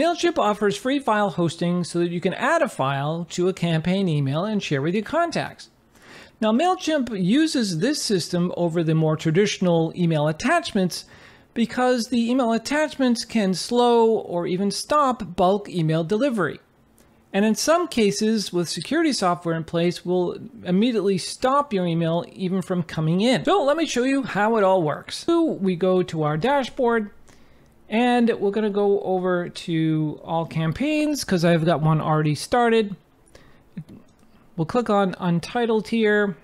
MailChimp offers free file hosting so that you can add a file to a campaign email and share with your contacts. Now, MailChimp uses this system over the more traditional email attachments because the email attachments can slow or even stop bulk email delivery. And in some cases, with security software in place, will immediately stop your email even from coming in. So let me show you how it all works. So we go to our dashboard and we're gonna go over to all campaigns because I've got one already started. We'll click on Untitled here.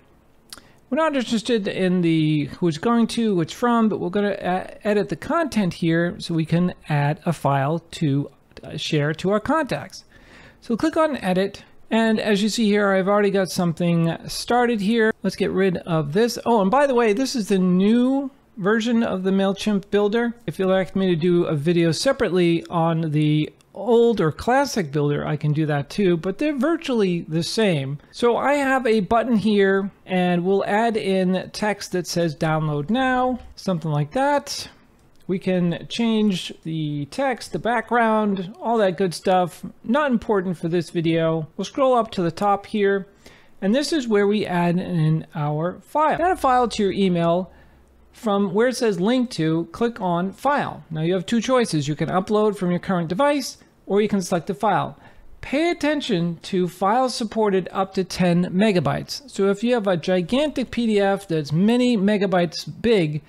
We're not interested in the who's going to, which from, but we're going to edit the content here so we can add a file to uh, share to our contacts. So click on edit. And as you see here, I've already got something started here. Let's get rid of this. Oh, and by the way, this is the new version of the MailChimp builder. If you'd like me to do a video separately on the old or classic builder, I can do that too, but they're virtually the same. So I have a button here and we'll add in text that says download now, something like that. We can change the text, the background, all that good stuff. Not important for this video. We'll scroll up to the top here and this is where we add in our file. Add a file to your email from where it says link to, click on file. Now you have two choices. You can upload from your current device or you can select a file. Pay attention to files supported up to 10 megabytes. So if you have a gigantic PDF that's many megabytes big,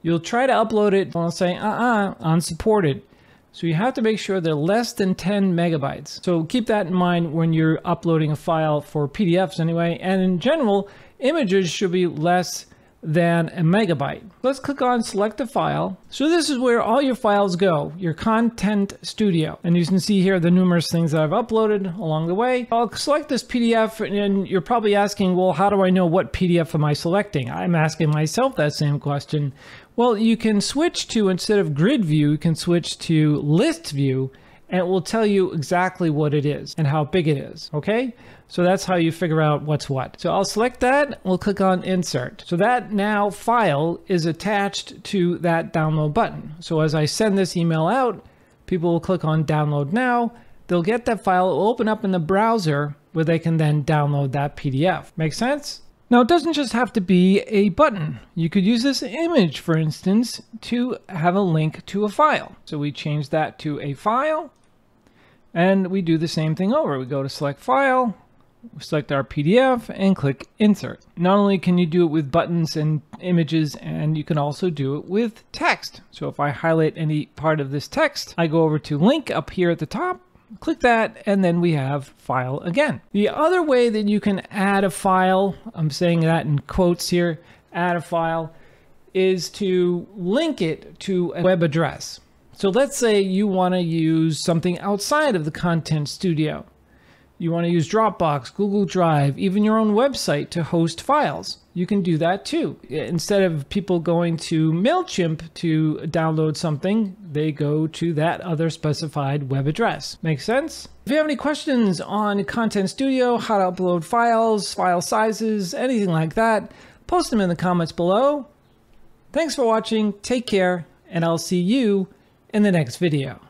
you'll try to upload it and it'll say, uh-uh, unsupported. So you have to make sure they're less than 10 megabytes. So keep that in mind when you're uploading a file for PDFs anyway. And in general, images should be less than a megabyte. Let's click on select a file. So this is where all your files go, your content studio. And you can see here the numerous things that I've uploaded along the way. I'll select this PDF and you're probably asking, well, how do I know what PDF am I selecting? I'm asking myself that same question. Well, you can switch to, instead of grid view, you can switch to list view and it will tell you exactly what it is and how big it is, okay? So that's how you figure out what's what. So I'll select that, we'll click on insert. So that now file is attached to that download button. So as I send this email out, people will click on download now, they'll get that file, it will open up in the browser where they can then download that PDF. Make sense? Now it doesn't just have to be a button. You could use this image, for instance, to have a link to a file. So we change that to a file and we do the same thing over. We go to select file, select our PDF and click insert. Not only can you do it with buttons and images, and you can also do it with text. So if I highlight any part of this text, I go over to link up here at the top, click that, and then we have file again. The other way that you can add a file, I'm saying that in quotes here, add a file, is to link it to a web address. So let's say you want to use something outside of the Content Studio. You want to use Dropbox, Google Drive, even your own website to host files. You can do that too. Instead of people going to MailChimp to download something, they go to that other specified web address. Make sense? If you have any questions on Content Studio, how to upload files, file sizes, anything like that, post them in the comments below. Thanks for watching, take care, and I'll see you in the next video.